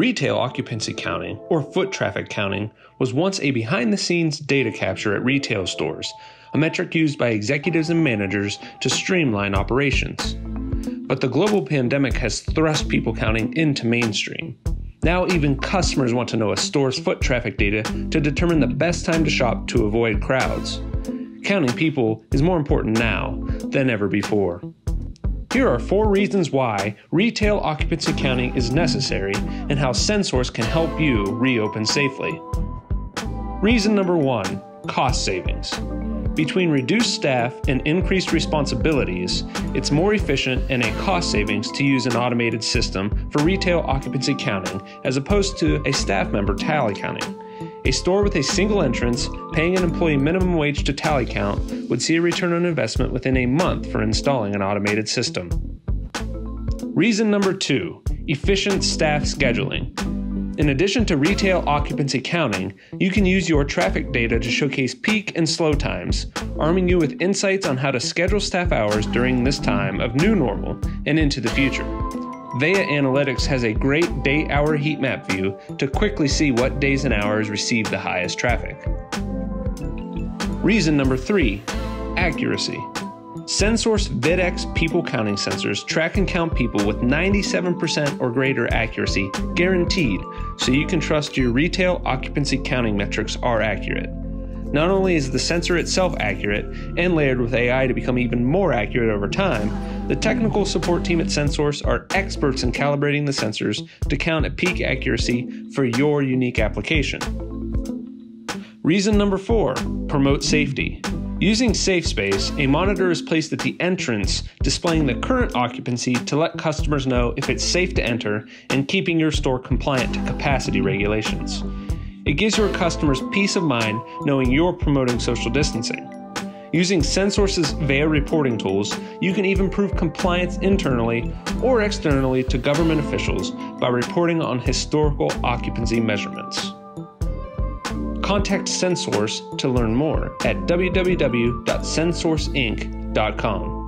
Retail occupancy counting, or foot traffic counting, was once a behind the scenes data capture at retail stores, a metric used by executives and managers to streamline operations. But the global pandemic has thrust people counting into mainstream. Now, even customers want to know a store's foot traffic data to determine the best time to shop to avoid crowds. Counting people is more important now than ever before. Here are four reasons why retail occupancy counting is necessary and how SenSource can help you reopen safely. Reason number one cost savings. Between reduced staff and increased responsibilities, it's more efficient and a cost savings to use an automated system for retail occupancy counting as opposed to a staff member tally counting. A store with a single entrance, paying an employee minimum wage to tally count, would see a return on investment within a month for installing an automated system. Reason number two efficient staff scheduling. In addition to retail occupancy counting, you can use your traffic data to showcase peak and slow times, arming you with insights on how to schedule staff hours during this time of new normal and into the future. Vea Analytics has a great day hour heat map view to quickly see what days and hours receive the highest traffic. Reason number three accuracy. SenSource VidX people counting sensors track and count people with 97% or greater accuracy, guaranteed, so you can trust your retail occupancy counting metrics are accurate. Not only is the sensor itself accurate and layered with AI to become even more accurate over time, the technical support team at SenSource are experts in calibrating the sensors to count at peak accuracy for your unique application. Reason number four promote safety. Using SafeSpace, a monitor is placed at the entrance displaying the current occupancy to let customers know if it's safe to enter and keeping your store compliant to capacity regulations. It gives your customers peace of mind knowing you're promoting social distancing. Using SenSource's Vea reporting tools, you can even prove compliance internally or externally to government officials by reporting on historical occupancy measurements. Contact SenSource to learn more at www.sensourceinc.com.